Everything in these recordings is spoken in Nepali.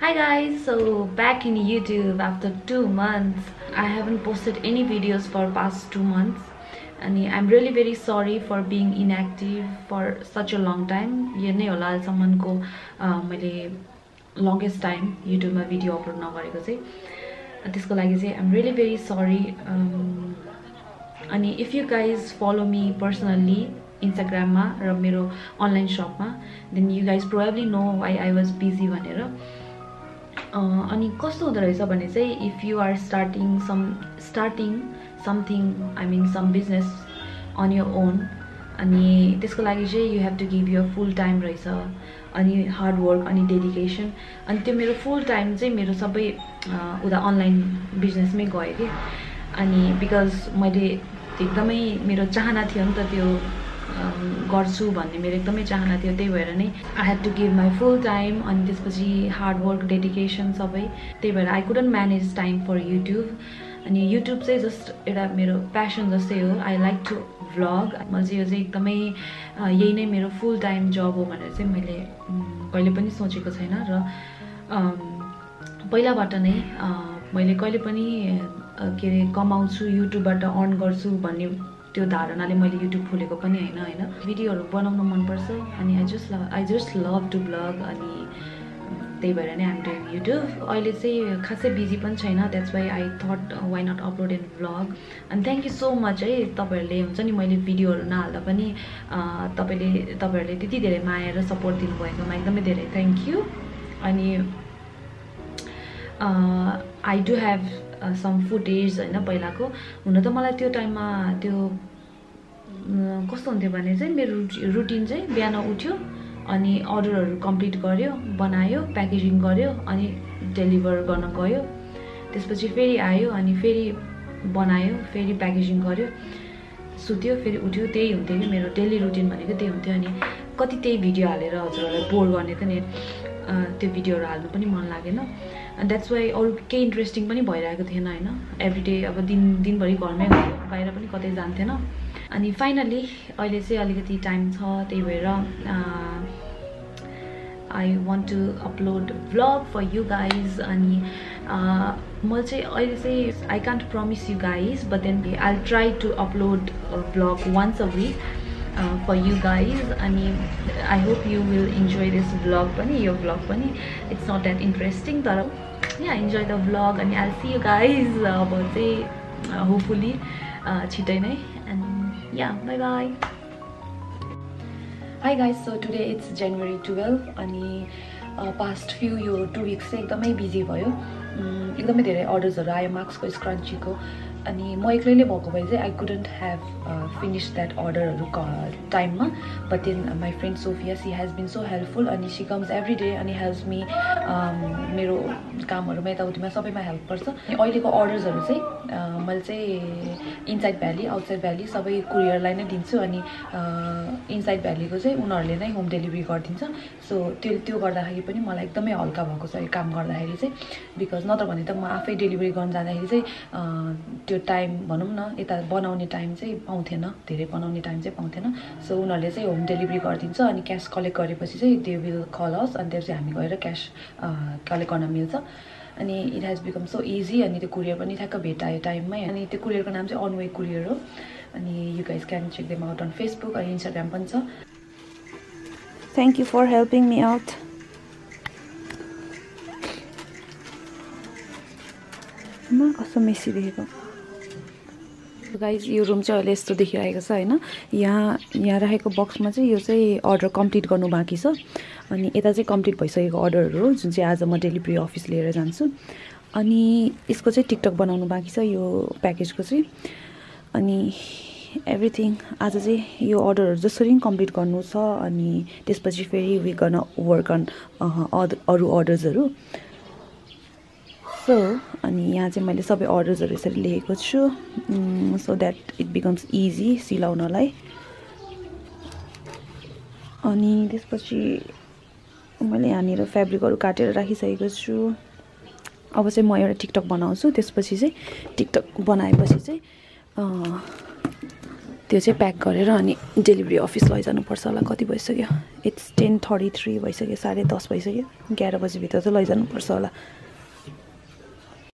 Hi guys, so back in YouTube after two months. I haven't posted any videos for past two months. अनि I'm really very sorry for being inactive for such a long time यो नै होला अहिलेसम्मको मैले लङ्गेस्ट टाइम युट्युबमा भिडियो अपलोड नगरेको चाहिँ त्यसको लागि चाहिँ आइएम रियली भेरी सरी अनि if you guys follow me personally इन्स्टाग्राममा र मेरो अनलाइन सपमा then you guys probably know why I was busy भनेर अनि कस्तो हुँदो रहेछ भने चाहिँ if you are starting some starting something I mean some business on your own अनि त्यसको लागि चाहिँ you have to give your full time रहेछ अनि हार्डवर्क अनि डेडिकेसन अनि त्यो मेरो फुल टाइम चाहिँ मेरो सबै उता अनलाइन बिजनेसमै गयो कि। अनि बिकज मैले एकदमै मेरो चाहना थियो नि त त्यो गर्छु भन्ने मेरो एकदमै चाहना थियो। त्यही भएर नै I had to give my full time अनि त्यसपछि हार्डवर्क डेडिकेसन सबै। त्यही भएर I couldn't manage time for YouTube अनि युट्युब चाहिँ जस्ट एउटा मेरो प्यासन जस्तै हो। आई लाइक टु भ्लग मैले चाहिँ यो चाहिँ एकदमै यही नै मेरो फुल टाइम जब हो भनेर चाहिँ मैले कहिले पनि सोचेको छैन र पहिलाबाट नै मैले कहिले पनि के अरे कमाउँछु युट्युबबाट अर्न गर्छु भन्ने त्यो धारणाले मैले युट्युब खोलेको पनि होइन होइन। भिडियोहरू बनाउनु मनपर्छ। अनि I just love I just love to blog अनि त्यही भएर नै हामी डुइङ युट्युब अहिले चाहिँ खासै बिजी पनि छैन that's why I thought why not upload in vlog अनि थ्याङ्क यू सो मच है तपाईँहरूले हुन्छ नि मैले भिडियोहरू नहाल्दा पनि तपाईँले तपाईँहरूले त्यति धेरै माया र सपोर्ट दिनुभएकोमा एकदमै धेरै थ्याङ्क यू अनि I do have some footage होइन पहिलाको। हुन त मलाई त्यो टाइममा त्यो कस्तो हुन्थ्यो भने चाहिँ मेरो रुटिन चाहिँ बिहान उठ्यो अनि अर्डरहरू कम्प्लिट गर्यो बनायो प्याकेजिङ गर्यो अनि डेलिभर गर्न गयो। त्यसपछि फेरि आयो अनि फेरि बनायो फेरि प्याकेजिङ गर्यो सुत्यो फेरि उठ्यो त्यही हुन्थ्यो कि मेरो डेली रुटिन भनेको त्यही हुन्थ्यो। अनि कति त्यही भिडियो हालेर हजुरहरूलाई बोर गर्ने त नि त्यो भिडियोहरू हाल्नु पनि मन लागेन। द्याट्स वाइ अरू केही इन्ट्रेस्टिङ पनि भइरहेको थिएन होइन? एभ्री डे अब दिन दिनभरि घरमै बाहिर पनि कतै जान्थेन। अनि फाइनल्ली अहिले चाहिँ अलिकति टाइम छ त्यही भएर I want to upload vlog for you guys अनि म चाहिँ अहिले चाहिँ I can't promise you guys but then I try to upload vlog once a week for you guys अनि I hope you will enjoy this vlog पनि यो भ्लग पनि। इट्स नट द्याट इन्ट्रेस्टिङ तर या इन्जोय द भ्लग अनि आई सी यु गाइज अब चाहिँ होपफुल्ली छिटै नै and yeah bye bye hi guys so today it's January twelve अनि पास्ट फ्यु यो टु विक्स चाहिँ एकदमै बिजी भयो. एकदमै धेरै अर्डर्सहरू आयो मार्क्सको स्क्रन्चीको अनि म एक्लैले भएको भए चाहिँ I couldn't have finish that अर्डरहरू टाइममा but then my friend Sophia she has been so helpful अनि सी कम्स एभ्री डे अनि हेल्प मी मेरो कामहरूमा यताउतिमा सबैमा हेल्प गर्छ. अनि अहिलेको अर्डर्सहरू चाहिँ मैले चाहिँ इनसाइड भ्याली आउटसाइड भ्याली सबै कुरियरलाई नै दिन्छु अनि इनसाइड भ्यालीको चाहिँ उनीहरूले नै होम डेलिभरी गरिदिन्छ. सो त्यो त्यो गर्दाखेरि पनि मलाई एकदमै हल्का भएको छ यो काम गर्दाखेरि चाहिँ. बिकज नत्र भने त म आफै डेलिभरी गर्न जाँदाखेरि चाहिँ त्यो टाइम भनौँ न यता बनाउने टाइम चाहिँ पाउँथेन धेरै बनाउने टाइम चाहिँ पाउँथेन। सो उनीहरूले चाहिँ होम डेलिभरी गरिदिन्छ अनि क्यास कलेक्ट गरेपछि चाहिँ दे विल कल हस अनि त्यसपछि हामी गएर क्यास कलेक्ट गर्न मिल्छ। अनि it has become so easy अनि त्यो कुरियर पनि ठ्याक्क भेटायो टाइममै। अनि त्यो कुरियरको नाम चाहिँ अनवे कुरियर हो। अनि you guys can check them out on Facebook अनि इन्स्टाग्राम पनि छ। Thank you for helping me out कस्तो मेसी देखेको। गाइज यो रुम चाहिँ अहिले यस्तो देखिरहेको छ होइन? यहाँ यहाँ राखेको बक्समा चाहिँ यो चाहिँ अर्डर कम्प्लिट गर्नु बाँकी छ। अनि यता चाहिँ कम्प्लिट भइसकेको अर्डरहरू जुन चाहिँ आज म डेलिभरी अफिस लिएर जान्छु। अनि यसको चाहिँ टिकटक बनाउनु बाँकी छ यो प्याकेजको चाहिँ। अनि एभ्रिथिङ आज चाहिँ यो अर्डरहरू जसरी पनि कम्प्लिट गर्नु छ अनि त्यसपछि फेरि वी गर्न वर्क अन अरू अर्डर्सहरू सो अनि यहाँ चाहिँ मैले सबै अर्डर्सहरू यसरी लेखेको छु। So that it becomes easy सिलाउनलाई। अनि त्यसपछि मैले यहाँनिर फेब्रिकहरू काटेर राखिसकेको छु। अब चाहिँ म एउटा टिकटक बनाउँछु। त्यसपछि चाहिँ टिकटक बनाएपछि चाहिँ त्यो चाहिँ प्याक गरेर अनि डेलिभरी अफिस लैजानुपर्छ होला। कति भइसक्यो? इट्स टेन थर्टी थ्री भइसक्यो साढे दस भइसक्यो। एघार बजीभित्र चाहिँ लैजानुपर्छ होला।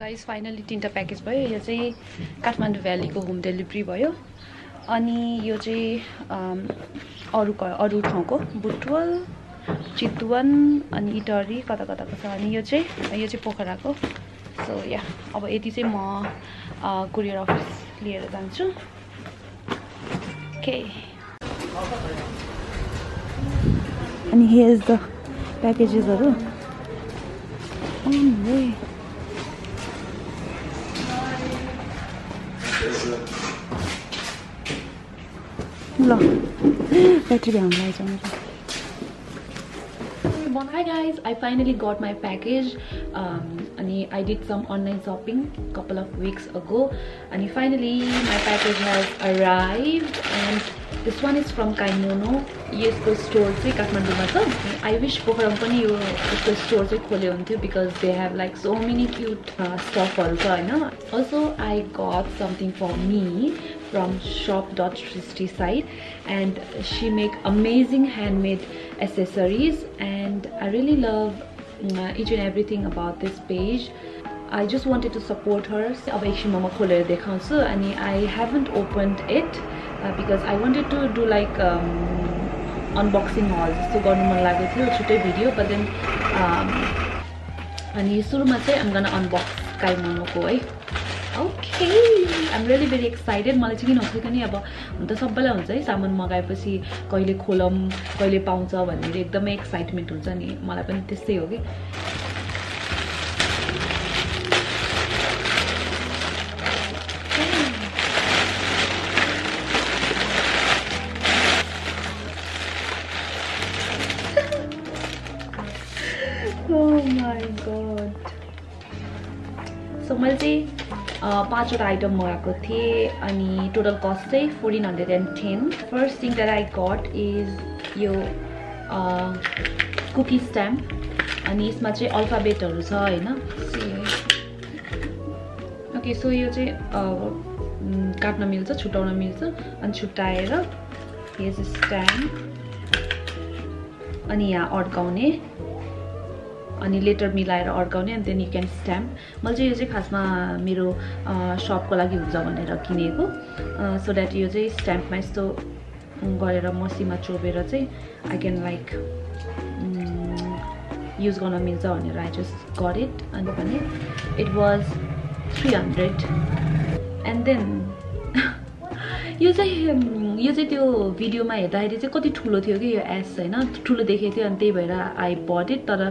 गाइस फाइनली तिनवटा प्याकेज भयो। यो चाहिँ काठमाडौँ भ्यालीको होम डेलिभरी भयो। अनि यो चाहिँ अरू अरू ठाउँको बुटवल चितवन अनि इटरी कता कताको छ। अनि यो चाहिँ यो चाहिँ पोखराको। सो या अब यति चाहिँ म कुरियर अफिस लिएर जान्छु। ओके अनि हेज द प्याकेजेसहरू ल ब्याट्री भ्याउनु लगाइजाउनु everyone hi guys i finally got my package um, and i did some online shopping couple of weeks ago and finally my package has arrived and this one is from kaimono यसको स्टोर चाहिँ काठमाडौँमा छ आई विस पोखरामा पनि यो यसको स्टोर चाहिँ खोल्यो हुन्थ्यो because they have like so many cute स्टफहरू छ होइन also I got something for me from shop.srishti and she make amazing handmade accessories and I really love uh, each and everything about this page I just wanted to support her. अब एकछिन ममा खोलेर देखाउँछु. अनि opened it uh, because I wanted to do like um, unboxing haul जस्तो गर्नु मन लागेको थियो छुट्टै भिडियो बट देन अनि सुरुमा चाहिँ I'm gonna unbox काइमोनोको है। Okay I'm really very excited मलाई चाहिँ किन हुन्छ नि अब हुन त सबैलाई हुन्छ है सामान मगाएपछि कहिले खोलौँ कहिले पाउँछ भनेर एकदमै एक्साइटमेन्ट हुन्छ नि। मलाई पनि त्यस्तै हो कि। Oh god. So मैले चाहिँ पाँचवटा आइटम मगाएको थिएँ अनि टोटल कस्ट चाहिँ fourteen hundred and ten first thing that I got is यो कुकी स्ट्याम्प अनि यसमा चाहिँ अल्फाबेटहरू छ होइन? ओके सो यो चाहिँ काट्न मिल्छ छुट्याउन मिल्छ अनि छुट्याएर हेज स्ट्याम्प अनि यहाँ अड्काउने अनि लेटर मिलाएर अड्काउने अनि देन यु क्यान स्ट्याम्प मैले चाहिँ यो चाहिँ खासमा मेरो सपको लागि हुन्छ भनेर किनेको सो द्याट यो चाहिँ स्ट्याम्पमा यस्तो गरेर मसीमा चोपेर चाहिँ आई क्यान लाइक युज गर्न मिल्छ भनेर आई जस्ट गर इट अनि भने it was three hundred and then यो चाहिँ यो चाहिँ त्यो भिडियोमा हेर्दाखेरि चाहिँ कति ठुलो थियो कि यो एस होइन? ठुलो देखेको थियो अनि त्यही भएर आई बड इट तर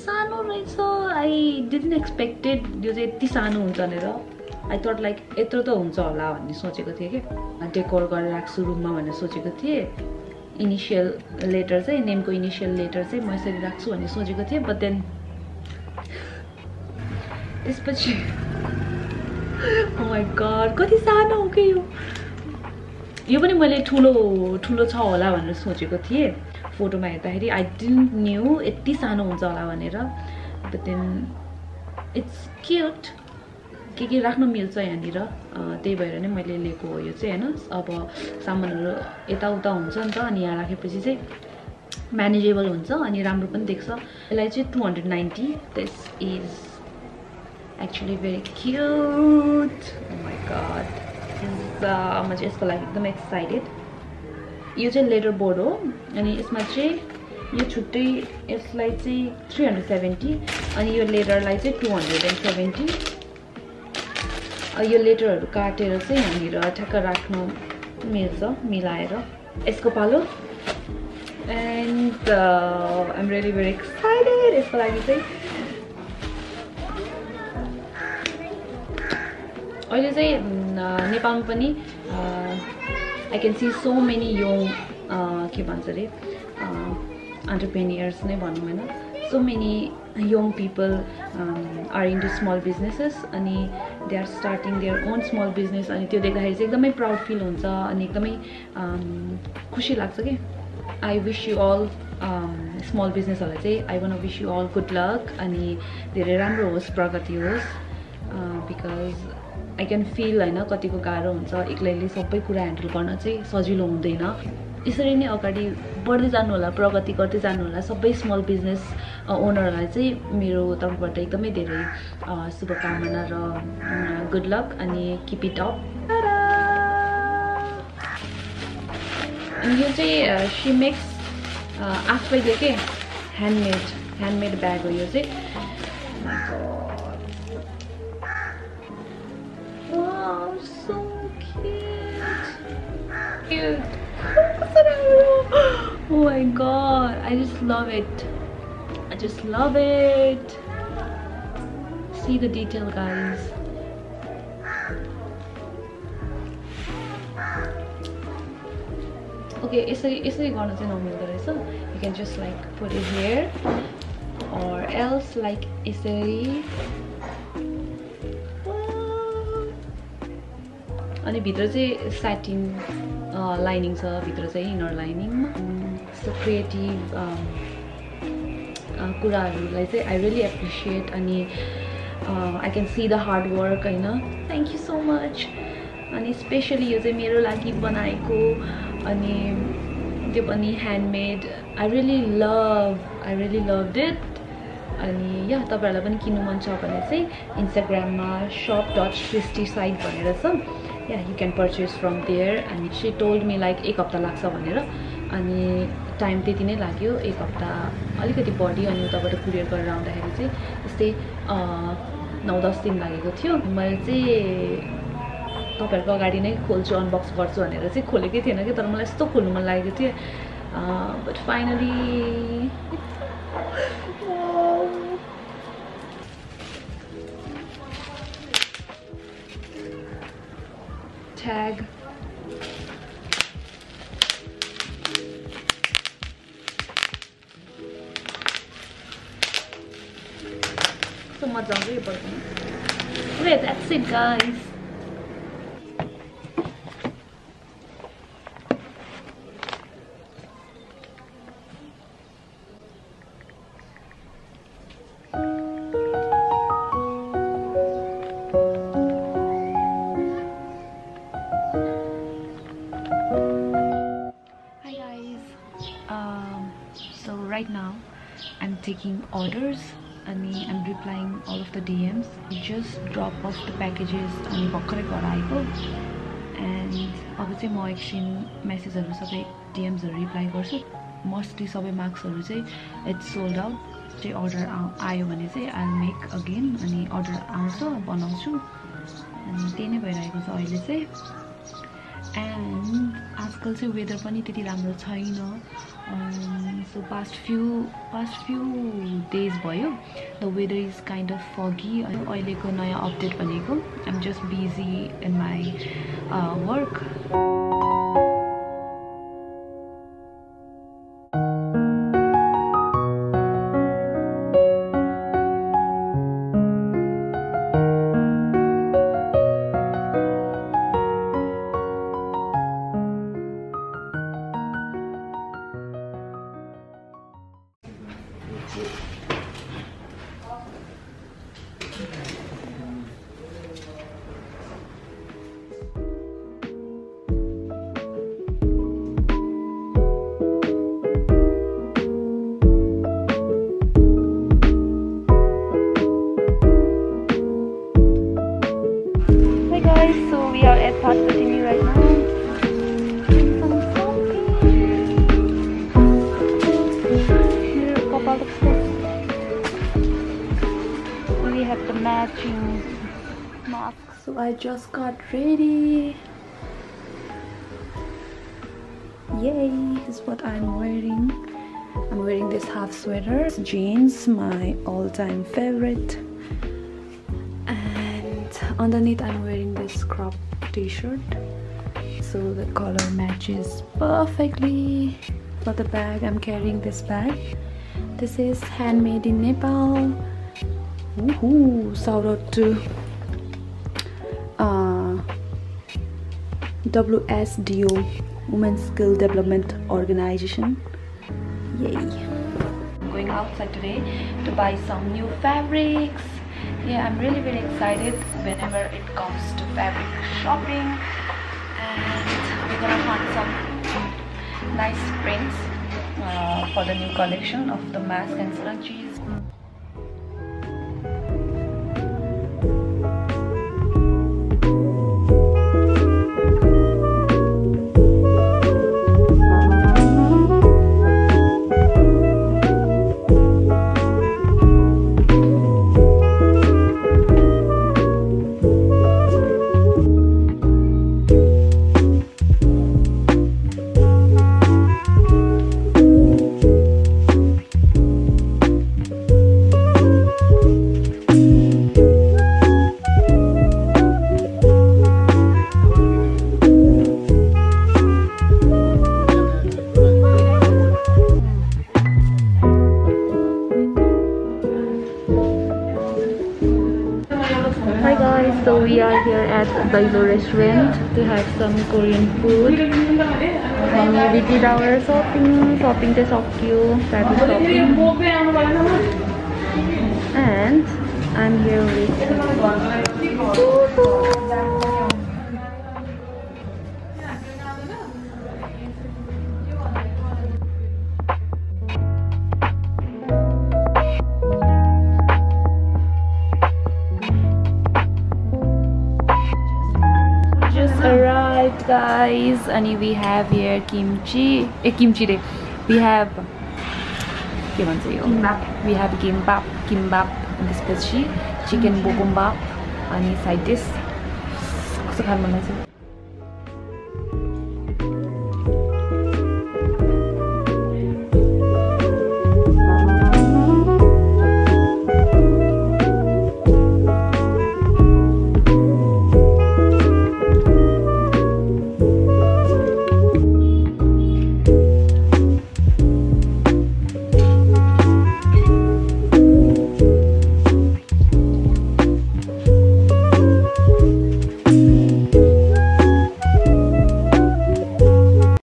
सानो रहेछ आई डिडन्ट एक्सपेक्टेड यो चाहिँ यति सानो हुन्छ भनेर आई थट लाइक यत्रो त हुन्छ होला भन्ने सोचेको थिएँ कि डेकोर गरेर राख्छु रुममा भनेर सोचेको थिएँ इनिसियल लेटर चाहिँ नेमको इनिसियल लेटर चाहिँ म यसरी राख्छु भन्ने सोचेको थिएँ बट देन त्यसपछि गड कति सानो हो कि यो पनि मैले ठुलो ठुलो छ होला भनेर सोचेको थिएँ फोटोमा हेर्दाखेरि आई डिन्ट न्यू यति सानो हुन्छ होला भनेर। देन इट्स क्युट के के राख्नु मिल्छ यहाँनिर। त्यही भएर नै मैले लिएको हो यो चाहिँ होइन? अब सामानहरू यताउता हुन्छ नि त अनि यहाँ राखेपछि चाहिँ म्यानेजेबल हुन्छ अनि राम्रो पनि देख्छ। यसलाई चाहिँ two hundred ninety this is actually very cute my god म चाहिँ यसको लागि एकदम एक्साइटेड यो चाहिँ लेटर बोर्ड हो अनि यसमा चाहिँ यो छुट्टै यसलाई चाहिँ थ्री हन्ड्रेड सेभेन्टी अनि यो लेटरलाई चाहिँ टु हन्ड्रेड एन्ड सेभेन्टी यो लेटरहरू काटेर चाहिँ यहाँनिर ठ्याक्क राख्नु मिल्छ मिलाएर। यसको पालो। And I'm really very excited यसको लागि चाहिँ अहिले चाहिँ नेपालमा पनि I can see so many young के भन्छ अरे अन्टरप्रेनियर्स नै भनौँ होइन so many young people are in to small businesses अनि they are starting their own small business अनि त्यो देख्दाखेरि चाहिँ एकदमै प्राउड फिल हुन्छ अनि एकदमै खुसी लाग्छ कि? I wish you all small बिजनेसहरूलाई चाहिँ I want wish you all good luck अनि धेरै राम्रो होस् प्रगति होस् बिकज आई क्यान फिल होइन कतिको गाह्रो हुन्छ। एक्लैले सबै कुरा ह्यान्डल गर्न चाहिँ सजिलो हुँदैन। यसरी नै अगाडि बढ्दै जानु होला प्रगति गर्दै जानु होला सबै स्मल बिजनेस ओनरहरूलाई चाहिँ मेरो तर्फबाट एकदमै धेरै शुभकामना र गुड लक अनि किप इट अप यो चाहिँ सी मेक्स आफैले के? ह्यान्डमेड ह्यान्डमेड ब्याग हो यो चाहिँ। so cute. Cute. oh my god, I just love it. I just love it. See the detail, guys. Okay, यसरी यसरी गर्न चाहिँ नमिल्दो रहेछ you can just like put it here or else like यसरी अनि भित्र चाहिँ स्याटिन लाइनिङ छ भित्र चाहिँ इनर लाइनिङ सो क्रिएटिभ कुराहरूलाई चाहिँ आई रियली एप्रिसिएट अनि I can see the hard work होइन? थ्याङ्क यू सो मच अनि स्पेसली यो चाहिँ मेरो लागि बनाएको अनि त्यो पनि handmade I really love I really love it अनि या तपाईँहरूलाई पनि किन्नु मन छ भने चाहिँ इन्स्टाग्राममा सप डट सृष्टि साइट भनेर छ। Yeah you can purchase from there अनि सी टोल्ड मी लाइक एक हप्ता लाग्छ भनेर. अनि टाइम त्यति नै लाग्यो एक हप्ता अलिकति बढी अनि उताबाट कुरियर गरेर आउँदाखेरि चाहिँ त्यस्तै नौ दस दिन लागेको थियो। मैले चाहिँ तपाईँहरूको अगाडि नै खोल्छु अनबक्स गर्छु भनेर चाहिँ खोलेकै थिएन कि तर मलाई यस्तो खोल्नु मन लागेको थियो। But finally tag. So much. Okay, that's it guys. Taking orders अनि I'm replying all of the DMs just drop off the packages अनि भर्खरै घर आएको एन्ड अब चाहिँ म एकछिन मेसेजहरू सबै डिएम्सहरू रिप्लाई गर्छु मोस्टली सबै मार्क्सहरू चाहिँ इट्स सोल्ड आउट चाहिँ अर्डर आयो भने चाहिँ आई मेक अगेन अनि अर्डर आउँछ बनाउँछु अनि त्यही नै भइरहेको छ अहिले चाहिँ आजकल चाहिँ वेदर पनि त्यति राम्रो छैन। So past few past few days भयो the weather is kind of foggy अहिलेको नयाँ अपडेट भनेको I'm just busy in my work so I just got ready. Yay this is what I'm wearing. I'm wearing this half sweater jeans my all-time favorite. And underneath I'm wearing this crop t-shirt. So the color matches perfectly for the bag I'm carrying this bag this is handmade in Nepal Woohoo! Shout out to uh, WSDO Women's Skill Development Organization. Yay! I'm going outside today to buy some new fabrics yeah, I'm really really excited whenever it comes to fabric shopping and we're gonna find some nice prints uh, for the new collection of the mask and scrunchies. Dailo restaurant to have some Korean food. And we did our shopping, shopping to Sokyo, fabric shopping. And I'm here with guys and we have here kimchi eh, kimchi day we have के भन्छ यो we have kimbap kimbap अनि त्यसपछि चिकन बोकुम्बाप अनि साइड डिस कस्तो खानु मन लाग्छ